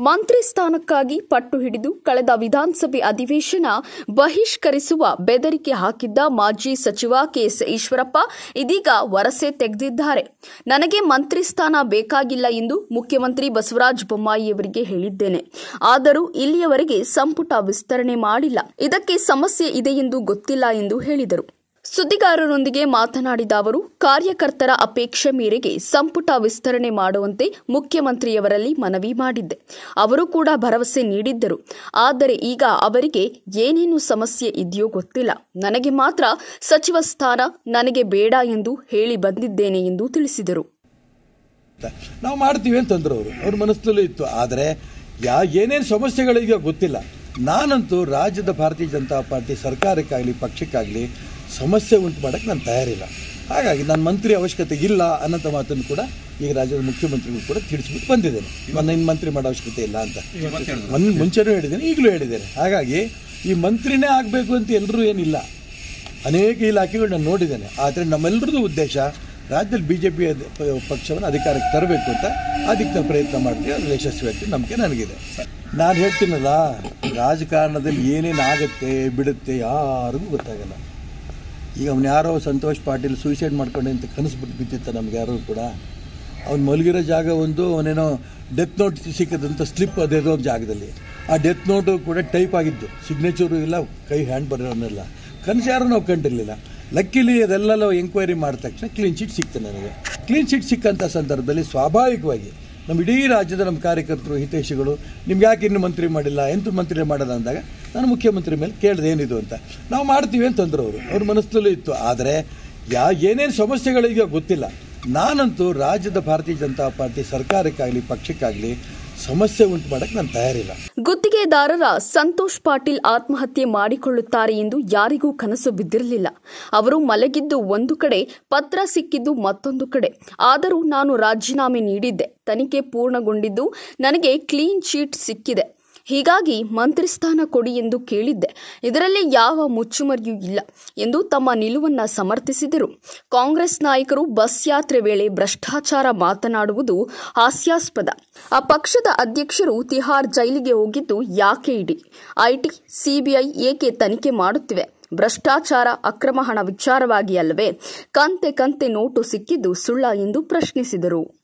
ಮಂತ್ರಿ ಸ್ಥಾನಕ್ಕಾಗಿ ಪಟ್ಟು ಹಿಡಿದು ಕಳೆದ ವಿಧಾನಸಭೆ ಅಧಿವೇಶನ ಬಹಿಷ್ಕರಿಸುವ ಬೆದರಿಕೆ ಹಾಕಿದ್ದ ಮಾಜಿ ಸಚಿವ ಕೆಎಸ್ ಈಶ್ವರಪ್ಪ ಇದೀಗ ವರಸೆ ತೆಗೆದಿದ್ದಾರೆ. ನನಗೆ ಮಂತ್ರಿ ಸ್ಥಾನ ಬೇಕಾಗಿಲ್ಲ ಎಂದು ಮುಖ್ಯಮಂತ್ರಿ ಬಸವರಾಜ ಬೊಮ್ಮಾಯಿಯವರಿಗೆ ಹೇಳಿದ್ದೇನೆ. ಆದರೂ ಇಲ್ಲಿಯವರೆಗೆ ಸಂಪುಟ ವಿಸ್ತರಣೆ ಮಾಡಿಲ್ಲ. ಇದಕ್ಕೆ ಸಮಸ್ಯೆ ಇದೆ ಎಂದು ಗೊತ್ತಿಲ್ಲ ಎಂದು ಹೇಳಿದರು. ಸುದ್ದಿಗಾರರೊಂದಿಗೆ ಮಾತನಾಡಿದ ಅವರು, ಕಾರ್ಯಕರ್ತರ ಅಪೇಕ್ಷೆ ಮೇರೆಗೆ ಸಂಪುಟ ವಿಸ್ತರಣೆ ಮಾಡುವಂತೆ ಮುಖ್ಯಮಂತ್ರಿಯವರಲ್ಲಿ ಮನವಿ ಮಾಡಿದ್ದೆ. ಅವರು ಕೂಡ ಭರವಸೆ ನೀಡಿದ್ದರು. ಆದರೆ ಈಗ ಅವರಿಗೆ ಏನೇನು ಸಮಸ್ಯೆ ಇದೆಯೋ ಗೊತ್ತಿಲ್ಲ. ನನಗೆ ಮಾತ್ರ ಸಚಿವ ಸ್ಥಾನ ನನಗೆ ಬೇಡ ಎಂದು ಹೇಳಿ ಬಂದಿದ್ದೇನೆ ಎಂದು ತಿಳಿಸಿದರು. ನಾವು ಮಾಡ್ತೀವಿ ಅಂತಂದ್ರು ಅವರು. ಅವ್ರ ಮನಸ್ಸಲ್ಲೂ ಇತ್ತು. ಆದರೆ ಯಾ ಏನೇನು ಸಮಸ್ಯೆಗಳಿದೆಯೋ ಗೊತ್ತಿಲ್ಲ. ನಾನಂತೂ ರಾಜ್ಯದ ಭಾರತೀಯ ಜನತಾ ಪಾರ್ಟಿ ಸರ್ಕಾರಕ್ಕಾಗಲಿ, ಪಕ್ಷಕ್ಕಾಗಲಿ ಸಮಸ್ಯೆ ಉಂಟು ಮಾಡೋಕ್ಕೆ ನಾನು ತಯಾರಿಲ್ಲ. ಹಾಗಾಗಿ ನಾನು ಮಂತ್ರಿ ಅವಶ್ಯಕತೆ ಇಲ್ಲ ಅನ್ನೋಂಥ ಮಾತನ್ನು ಕೂಡ ಈಗ ರಾಜ್ಯದ ಮುಖ್ಯಮಂತ್ರಿಗಳು ಕೂಡ ತಿಳಿಸ್ಬಿಟ್ಟು ಬಂದಿದ್ದೇನೆ ನಾನು ಇನ್ನು ಮಂತ್ರಿ ಮಾಡೋ ಅವಶ್ಯಕತೆ ಇಲ್ಲ ಅಂತ. ಮೊನ್ನೆ ಮುಂಚೆನೂ ಹೇಳಿದ್ದೇನೆ, ಈಗಲೂ ಹೇಳಿದ್ದೇನೆ. ಹಾಗಾಗಿ ಈ ಮಂತ್ರಿನೇ ಆಗಬೇಕು ಅಂತ ಎಲ್ಲರೂ ಏನಿಲ್ಲ. ಅನೇಕ ಇಲಾಖೆಗಳು ನಾನು ನೋಡಿದ್ದೇನೆ. ಆದರೆ ನಮ್ಮೆಲ್ಲರದ್ದು ಉದ್ದೇಶ ರಾಜ್ಯದಲ್ಲಿ ಬಿ ಜೆ ಪಿ ಪಕ್ಷವನ್ನು ಅಧಿಕಾರಕ್ಕೆ ತರಬೇಕು ಅಂತ ಅದಕ್ಕೆ ನಾವು ಪ್ರಯತ್ನ ಮಾಡ್ತೀವಿ. ಅದು ಯಶಸ್ವಿ ಆಗ್ತೀವಿ ನಂಬಿಕೆ ನನಗಿದೆ. ನಾನು ಹೇಳ್ತೀನಲ್ಲ, ರಾಜಕಾರಣದಲ್ಲಿ ಏನೇನು ಆಗುತ್ತೆ, ಬಿಡುತ್ತೆ ಯಾರಿಗೂ ಗೊತ್ತಾಗಲ್ಲ. ಈಗ ಅವ್ನು ಯಾರೋ ಸಂತೋಷ್ ಪಾಟೀಲ್ ಸೂಸೈಡ್ ಮಾಡ್ಕೊಂಡೆ ಅಂತ ಕನಸು ಬಿಟ್ಟು ಬಿದ್ದಿತ್ತ ನಮ್ಗೆ ಯಾರು ಕೂಡ. ಅವ್ನು ಮಲಗಿರೋ ಜಾಗ ಒಂದು, ಅವನೇನೋ ಡೆತ್ ನೋಟ್ ಸಿಕ್ಕಿದಂಥ ಸ್ಲಿಪ್ ಅದೇದೋ ಜಾಗದಲ್ಲಿ. ಆ ಡೆತ್ ನೋಟು ಕೂಡ ಟೈಪ್ ಆಗಿದ್ದು. ಸಿಗ್ನೇಚರು ಇಲ್ಲ, ಕೈ ಹ್ಯಾಂಡ್ ಬರೋನೆಲ್ಲ ಕನಸು ಯಾರು ನಾವು ಕಂಡಿರಲಿಲ್ಲ. ಲಕ್ಕಿಲಿ ಅದೆಲ್ಲ ಎಂಕ್ವೈರಿ ಮಾಡಿದ ತಕ್ಷಣ ಕ್ಲೀನ್ ಶೀಟ್ ಸಿಕ್ತು ನನಗೆ. ಕ್ಲೀನ್ ಶೀಟ್ ಸಿಕ್ಕಂಥ ಸಂದರ್ಭದಲ್ಲಿ ಸ್ವಾಭಾವಿಕವಾಗಿ ನಮ್ಮ ಇಡೀ ರಾಜ್ಯದ ನಮ್ಮ ಕಾರ್ಯಕರ್ತರು, ಹಿತೈಷಿಗಳು, ನಿಮ್ಗೆ ಯಾಕೆ ಇನ್ನು ಮಂತ್ರಿ ಮಾಡಿಲ್ಲ, ಎಂತ ಮಂತ್ರಿ ಮಾಡೋದ ಅಂದಾಗ ನಾನು ಮುಖ್ಯಮಂತ್ರಿ ಮೇಲೆ ಕೇಳಿದೆ ಏನಿದು ಅಂತ. ನಾವು ಮಾಡ್ತೀವಿ ಅಂತಂದ್ರು ಅವರು. ಅವ್ರ ಮನಸ್ಸಲ್ಲೂ ಇತ್ತು. ಆದರೆ ಯಾ, ಏನೇನು ಸಮಸ್ಯೆಗಳಿದೆಯೋ ಗೊತ್ತಿಲ್ಲ. ನಾನಂತೂ ರಾಜ್ಯದ ಭಾರತೀಯ ಜನತಾ ಪಾರ್ಟಿ ಸರ್ಕಾರಕ್ಕಾಗಲಿ, ಪಕ್ಷಕ್ಕಾಗಲಿ ಸಮಸ್ಯೆ ಉಂಟು ಮಾಡಕ್ಕೆ ನಾನು ತಯಾರಿಲ್ಲ. ಗುತ್ತಿಗೆದಾರರ ಸಂತೋಷ್ ಪಾಟೀಲ್ ಆತ್ಮಹತ್ಯೆ ಮಾಡಿಕೊಳ್ಳುತ್ತಾರೆ ಎಂದು ಯಾರಿಗೂ ಕನಸು ಬಿದ್ದಿರಲಿಲ್ಲ. ಅವರು ಮಲಗಿದ್ದು ಒಂದು ಕಡೆ, ಪತ್ರ ಸಿಕ್ಕಿದ್ದು ಮತ್ತೊಂದು ಕಡೆ. ಆದರೂ ನಾನು ರಾಜೀನಾಮೆ ನೀಡಿದ್ದೆ. ತನಿಖೆ ಪೂರ್ಣಗೊಂಡಿದ್ದು ನನಗೆ ಕ್ಲೀನ್ ಶೀಟ್ ಸಿಕ್ಕಿದೆ. ಹೀಗಾಗಿ ಮಂತ್ರಿ ಸ್ಥಾನ ಕೊಡಿ ಎಂದು ಕೇಳಿದ್ದೆ. ಇದರಲ್ಲಿ ಯಾವ ಮುಚ್ಚುಮರಿಯೂ ಇಲ್ಲ ಎಂದು ತಮ್ಮ ನಿಲುವನ್ನ ಸಮರ್ಥಿಸಿದರು. ಕಾಂಗ್ರೆಸ್ ನಾಯಕರು ಬಸ್ ಯಾತ್ರೆ ವೇಳೆ ಭ್ರಷ್ಟಾಚಾರ ಮಾತನಾಡುವುದು ಹಾಸ್ಯಾಸ್ಪದ. ಆ ಪಕ್ಷದ ಅಧ್ಯಕ್ಷರು ತಿಹಾರ್ ಜೈಲಿಗೆ ಹೋಗಿದ್ದು ಯಾಕೆ ಇಡಿ? ಐಟಿ, ಸಿಬಿಐ ಏಕೆ ತನಿಖೆ ಮಾಡುತ್ತಿವೆ? ಭ್ರಷ್ಟಾಚಾರ ಅಕ್ರಮ ಹಣ ವಿಚಾರವಾಗಿ ಅಲ್ಲವೇ ಕಂತೆ ಕಂತೆ ನೋಟು ಸಿಕ್ಕಿದ್ದು ಸುಳ್ಳ ಎಂದು ಪ್ರಶ್ನಿಸಿದರು.